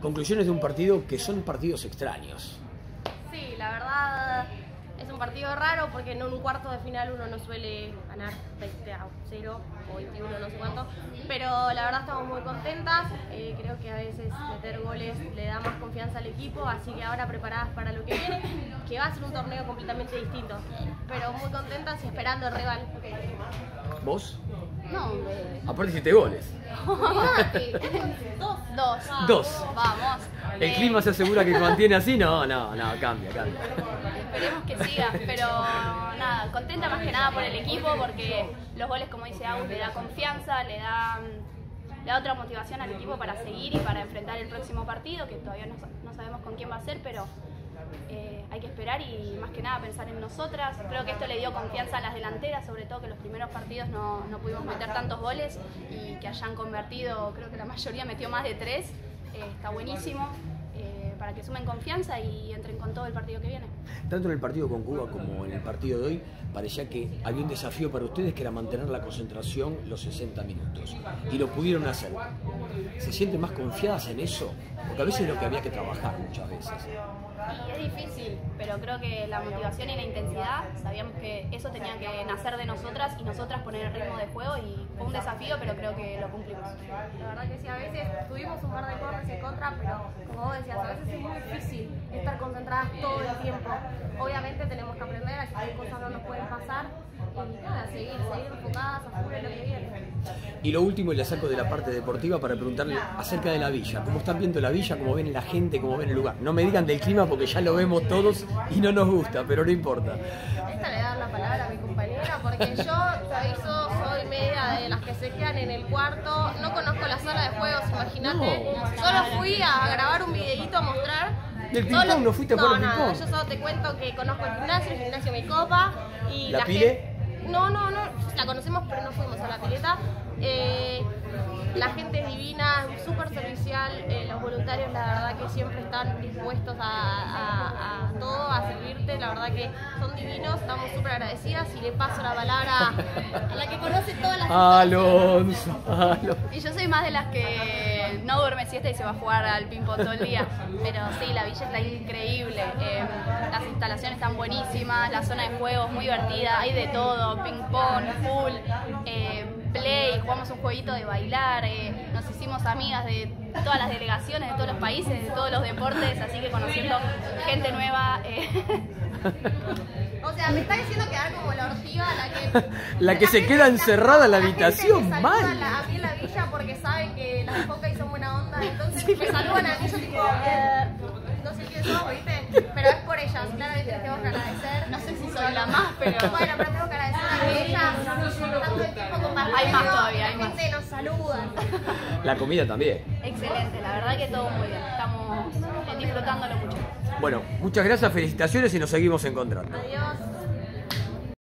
conclusiones de un partido que son partidos extraños. Sí, la verdad es un partido raro porque en un cuarto de final uno no suele ganar 20 a 0 o 21, no sé cuánto. Pero la verdad estamos muy contentas. Eh, creo que a veces meter goles le da más confianza al equipo, así que ahora preparadas para lo que viene, que va a ser un torneo completamente distinto. Pero muy contentas y esperando el rival. ¿Vos? No, eh, Aparte hiciste goles. dos. Dos. Dos. Vamos. ¿El clima se asegura que mantiene así? No, no, no, cambia, cambia. Esperemos que siga, pero nada, contenta más que nada por el equipo porque los goles, como dice Agus, le da confianza, le da, le da otra motivación al equipo para seguir y para enfrentar el próximo partido, que todavía no, no sabemos con quién va a ser, pero eh, hay que esperar y más que nada pensar en nosotras. Creo que esto le dio confianza a las delanteras, sobre todo que los primeros partidos no, no pudimos meter tantos goles y que hayan convertido, creo que la mayoría metió más de tres, eh, está buenísimo. Para que sumen confianza y entren con todo el partido que viene. Tanto en el partido con Cuba como en el partido de hoy, parecía que había un desafío para ustedes que era mantener la concentración los 60 minutos. Y lo pudieron hacer. ¿Se sienten más confiadas en eso? Porque a veces es lo que había que trabajar muchas veces. Y es difícil, pero creo que la motivación y la intensidad, sabíamos que eso tenía que nacer de nosotras y nosotras poner el ritmo de juego y fue un desafío, pero creo que lo cumplimos. La verdad que sí, a veces tuvimos un par de corners en contra, pero como vos decías, a veces es muy difícil estar concentradas todo el tiempo. Obviamente tenemos que aprender, así que cosas no nos pueden pasar y nada, seguir, seguir enfocadas a full en lo que viene. Y lo último, y le saco de la parte deportiva para preguntarle acerca de la villa. ¿Cómo están viendo la villa? ¿Cómo ven la gente? ¿Cómo ven el lugar? No me digan del clima porque ya lo vemos todos y no nos gusta, pero no importa. Esta le da la palabra a mi compañera porque yo, te aviso, soy media de las que se quedan en el cuarto. No conozco la sala de juegos, imagínate. Solo fui a grabar un videito a mostrar. ¿Del ping-pong? ¿No fuiste a no, nada, ping-pong? yo solo te cuento que conozco el gimnasio, el gimnasio mi copa y ¿La la, pile? gente- No, no, no, la conocemos pero no fuimos a la pileta. Eh, la gente es divina, súper servicial, eh, los voluntarios la verdad que siempre están dispuestos a, la verdad que son divinos, estamos súper agradecidas y le paso la palabra a la que conoce todas las Alonso, Alonso. Y yo soy más de las que no duerme siesta y se va a jugar al ping-pong todo el día. Pero sí, la villa está increíble. eh, las instalaciones están buenísimas, la zona de juego es muy divertida, hay de todo, ping-pong, pool, eh, play, jugamos un jueguito de bailar, eh, nos hicimos amigas de todas las delegaciones, de todos los países, de todos los deportes, así que conociendo gente nueva. eh, O sea, me está diciendo quedar como la ortiva, la que... La que se queda encerrada en la habitación, mal. a la- a mí en la villa porque saben que las Hawkeye son buena onda, entonces me saludan a mí, yo tipo... eh, no sé quién sos, ¿viste? Pero es por ellas, claramente les tengo que agradecer. no sé si soy la más, pero... Bueno, pero tengo que agradecer a que ellas tanto el tiempo compartido, Hay más todavía, hay la más. gente nos saluda. La comida también. Excelente, la verdad que todo muy bien. Estamos disfrutándolo mucho. Bueno, muchas gracias, felicitaciones y nos seguimos encontrando. Adiós.